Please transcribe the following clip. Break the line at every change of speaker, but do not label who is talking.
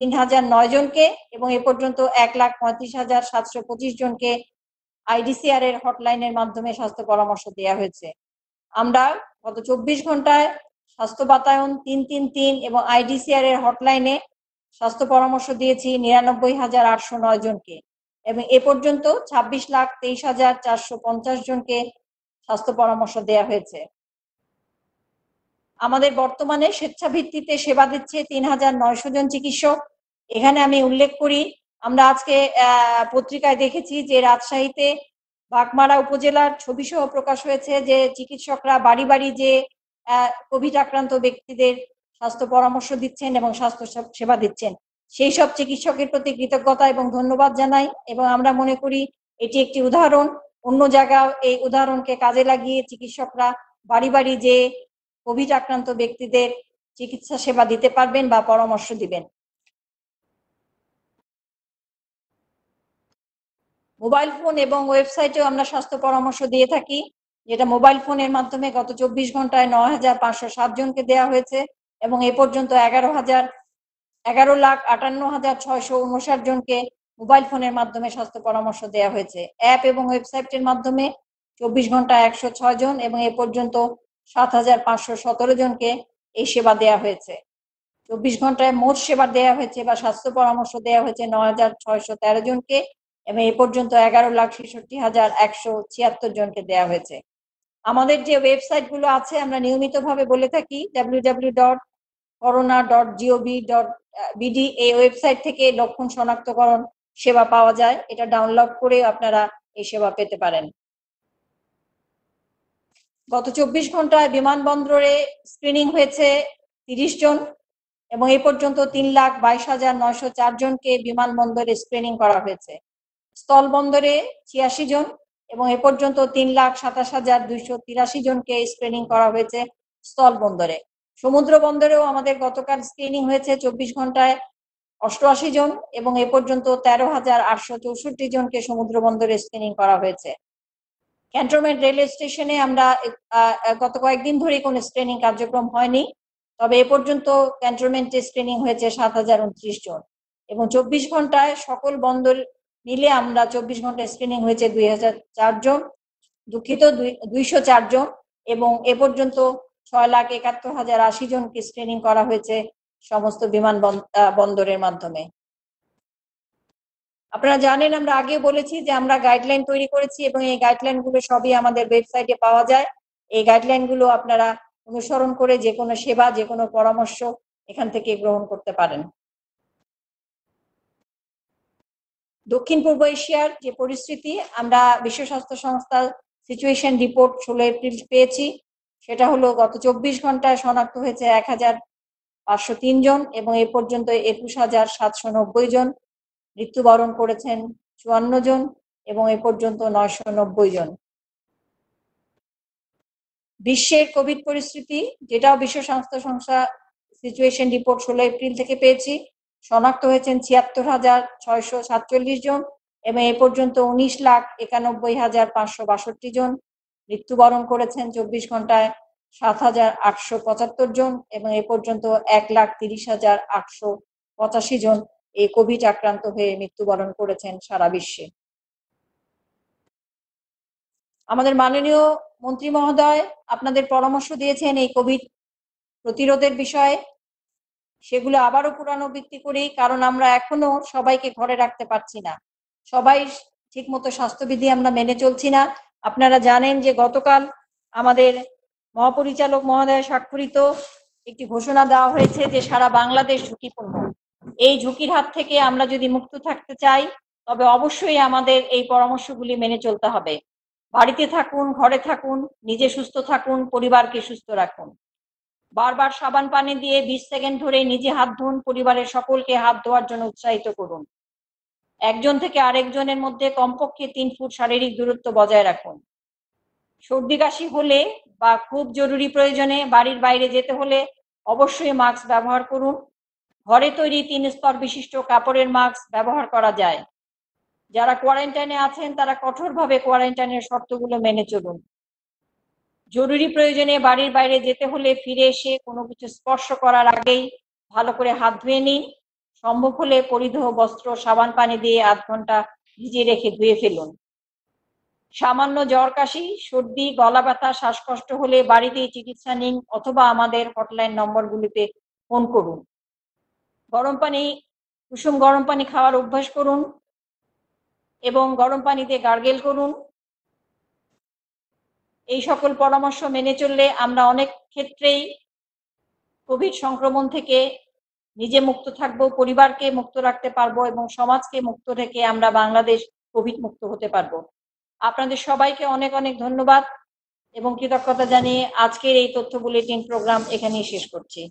তিন হাজার নয় জনকে এবং এ পর্যন্ত এক লাখ পঁয়ত্রিশ হাজার সাতশো পঁচিশ জনকে আইডিসিআর এর হটলাইনের মাধ্যমে স্বাস্থ্য পরামর্শ দেওয়া হয়েছে। আমরা গত চব্বিশ ঘন্টায় স্বাস্থ্য বাতায়ন তিন তিন তিন এবং আইডিসিআর এর হটলাইনে স্বাস্থ্য পরামর্শ দিয়েছি নিরানব্বই হাজার আটশো নয় জনকে এবং এ পর্যন্ত ছাব্বিশ লাখ তেইশ হাজার চারশো পঞ্চাশ জনকে স্বাস্থ্য পরামর্শ দেওয়া হয়েছে। আমাদের বর্তমানে স্বেচ্ছাভিত্তিতে সেবা দিচ্ছে তিন হাজার নয়শো জন চিকিৎসক। এখানে আমি উল্লেখ করি, আমরা আজকে পত্রিকায় দেখেছি যে রাজশাহীতে বাগমারা উপজেলার ছবি সহ প্রকাশ হয়েছে যে চিকিৎসকরা বাড়ি বাড়ি যে কোভিড আক্রান্ত ব্যক্তিদের স্বাস্থ্য পরামর্শ দিচ্ছেন এবং স্বাস্থ্য সেবা দিচ্ছেন। সেই সব চিকিৎসকের প্রতি কৃতজ্ঞতা এবং ধন্যবাদ জানাই এবং আমরা মনে করি এটি একটি উদাহরণ। অন্য জায়গাও এই উদাহরণকে কাজে লাগিয়ে চিকিৎসকরা বাড়ি বাড়ি যে কোভিড আক্রান্ত ব্যক্তিদের চিকিৎসা সেবা দিতে পারবেন বা পরামর্শ দিবেন। মোবাইল ফোন এবং ওয়েবসাইটেও আমরা স্বাস্থ্য পরামর্শ দিয়ে থাকি, যেটা মোবাইল ফোনের মাধ্যমে গত চব্বিশ ঘন্টায় নয় হাজার পাঁচশো সাত জনকে দেওয়া হয়েছে এবং এ পর্যন্ত এগারো হাজার, এগারো লাখ আটান্ন হাজার ছয়শো উনষাট জনকে মোবাইল ফোনের মাধ্যমে স্বাস্থ্য পরামর্শ দেওয়া হয়েছে। অ্যাপ এবং ওয়েবসাইটের মাধ্যমে চব্বিশ ঘণ্টা একশো ছয় জন এবং এ পর্যন্ত সাত হাজার পাঁচশো সতেরো জনকে এই সেবা দেওয়া হয়েছে। চব্বিশ ঘন্টায় মোট সেবা দেওয়া হয়েছে বা স্বাস্থ্য পরামর্শ দেওয়া হয়েছে ন হাজার ছয়শো তেরো জনকে এবং এ পর্যন্ত এগারো লাখ ছেষট্টি হাজার একশো ছিয়াত্তর জনকে দেওয়া হয়েছে। আমাদের যে ওয়েবসাইটগুলো আছে, আমরা নিয়মিতভাবে বলে থাকি W W dot corona dot G O V dot B D এই ওয়েবসাইট থেকে লক্ষণ শনাক্তকরণ সেবা পাওয়া যায়। এটা ডাউনলোড করে আপনারা এই সেবা পেতে পারেন। গত চব্বিশ ঘন্টায় বিমানবন্দরে স্ক্রিনিং হয়েছে তিরিশ জন এবং এই পর্যন্ত তিন লাখ বাইশ হাজার নয়শো চার জনকে বিমানবন্দরে স্ক্রিনিং করা হয়েছে। স্থলবন্দরে ছিয়াশি জন এবং এ পর্যন্ত তিন লাখ সাতাশ হাজার দুইশো তিরাশি জনকে স্ক্রিনিং করা হয়েছে স্থলবন্দরে। সমুদ্র বন্দরেও আমাদের গতকাল স্ক্রিনিং হয়েছে চব্বিশ ঘন্টায় অষ্টআশি জন এবং এ পর্যন্ত তেরো হাজার আটশো চৌষট্টি জনকে সমুদ্র বন্দরে স্ক্রিনিং করা হয়েছে। ক্যান্টনমেন্ট রেলওয়ে স্টেশনে আমরা গত কয়েকদিন ধরেই কোনো স্ক্রিনিং কার্যক্রম হয়নি। তবে এ পর্যন্ত ক্যান্টনমেন্টে স্ক্রিনিং হয়েছে সাত হাজার উনত্রিশ জন। এবং চব্বিশ ঘন্টায় সকল বন্দর মিলে আমরা চব্বিশ ঘন্টায় স্ক্রিনিং হয়েছে দুই হাজার চারজন দুঃখিত দুইশো চারজন এবং এ পর্যন্ত ছয় লাখ একাত্তর হাজার আশি জনকে স্ক্রিনিং করা হয়েছে সমস্ত বিমান বন্দরের মাধ্যমে। আপনারা জানেন, আমরা আগে বলেছি যে আমরা গাইডলাইন তৈরি করেছি এবং এই গাইডলাইনগুলো সবই আমাদের ওয়েবসাইটে পাওয়া যায়। এই গাইডলাইনগুলো আপনারা অনুসরণ করে যে কোনো সেবা, যে কোনো পরামর্শ এখান থেকে গ্রহণ করতে পারেন। দক্ষিণ পূর্ব এশিয়ার যে পরিস্থিতি, আমরা বিশ্ব স্বাস্থ্য সংস্থা সিচুয়েশন রিপোর্ট ষোলো এপ্রিল পেয়েছি। সেটা হলো গত চব্বিশ ঘন্টায় শনাক্ত হয়েছে এক হাজার পাঁচশো তিন জন এবং এ পর্যন্ত একুশ হাজার সাতশো নব্বই জন। মৃত্যুবরণ করেছেন চুয়ান্ন জন এবং এ পর্যন্ত নয়শো নব্বই জন। বিশ্বের কোভিড পরিস্থিতি, যেটাও বিশ্ব স্বাস্থ্য সংস্থা সিচুয়েশন রিপোর্ট ষোলো এপ্রিল থেকে পেয়েছি, শনাক্ত হয়েছেন ছিয়াত্তর হাজার ছয়শো সাতচল্লিশ জন এবং এ পর্যন্ত উনিশ লাখ একানব্বই হাজার পাঁচশো বাষট্টি জন। মৃত্যুবরণ করেছেন চব্বিশ ঘন্টায় সাত হাজার আটশো পঁচাত্তর জন এবং এ পর্যন্ত এক লাখ তিরিশ হাজার আটশো পঁচাশি জন। এই কোভিড আক্রান্ত হয়ে মৃত্যুবরণ করেছেন সারা বিশ্বে। আমাদের মাননীয় মন্ত্রী মহোদয়, আপনাদের পরামর্শ দিয়েছেন এই কোভিড প্রতিরোধের বিষয়ে। সেগুলো আবারও পুনরাবৃত্তি করি কারণ আমরা এখনও সবাইকে ঘরে রাখতে পারছি না। সবাই ঠিকমতো স্বাস্থ্যবিধি আমরা মেনে চলছি না। আপনারা জানেন যে গতকাল আমাদের মহাপরিচালক মহোদয় স্বাক্ষরিত একটি ঘোষণা দেওয়া হয়েছে যে সারা বাংলাদেশ ঝুঁকিপূর্ণ। এই ঝুঁকির হাত থেকে আমরা যদি মুক্ত থাকতে চাই, তবে অবশ্যই আমাদের এই পরামর্শগুলি মেনে চলতে হবে। বাড়িতে থাকুন, ঘরে থাকুন, নিজে সুস্থ থাকুন, পরিবারকে সুস্থ রাখুন। বারবার সাবান পানি দিয়ে বিশ সেকেন্ড ধরে নিজে হাত ধুন, পরিবারের সকলকে হাত ধোয়ার জন্য উৎসাহিত করুন। একজন থেকে আরেকজনের মধ্যে কমপক্ষে তিন ফুট শারীরিক দূরত্ব বজায় রাখুন। সর্দি কাশি হলে বা খুব জরুরি প্রয়োজনে বাড়ির বাইরে যেতে হলে অবশ্যই মাস্ক ব্যবহার করুন। ঘরে তৈরি তিন স্তর বিশিষ্ট কাপড়ের মাস্ক ব্যবহার করা যায়। যারা কোয়ারেন্টাইনে আছেন, তারা কঠোরভাবে কোয়ারেন্টাইনের শর্তগুলো মেনে চলুন। জরুরি প্রয়োজনে বাড়ির বাইরে যেতে হলে ফিরে এসে কোনো কিছু স্পর্শ করার আগেই ভালো করে হাত ধুয়ে নিন। সম্ভব হলে পরিধেয় বস্ত্র, সাবান, পানি দিয়ে আধ ঘণ্টা ভিজিয়ে রেখে ধুয়ে ফেলুন। সামান্য জ্বর, কাশি, সর্দি, গলা ব্যথা, শ্বাসকষ্ট হলে বাড়িতেই চিকিৎসা নিন অথবা আমাদের হটলাইন নম্বরগুলিতে ফোন করুন। গরম পানি কুসুম গরম পানি খাওয়ার অভ্যাস করুন এবং গরম পানিতে গার্গেল করুন। এই সকল পরামর্শ মেনে চললে আমরা অনেক ক্ষেত্রেই কোভিড সংক্রমণ থেকে নিজে মুক্ত থাকব, পরিবারকে মুক্ত রাখতে পারব এবং সমাজকে মুক্ত রেখে আমরা বাংলাদেশ কোভিড মুক্ত হতে পারব। আপনাদের সবাইকে অনেক অনেক ধন্যবাদ এবং কৃতজ্ঞতা জানিয়ে আজকের এই তথ্য বুলেটিন প্রোগ্রাম এখানেই শেষ করছি।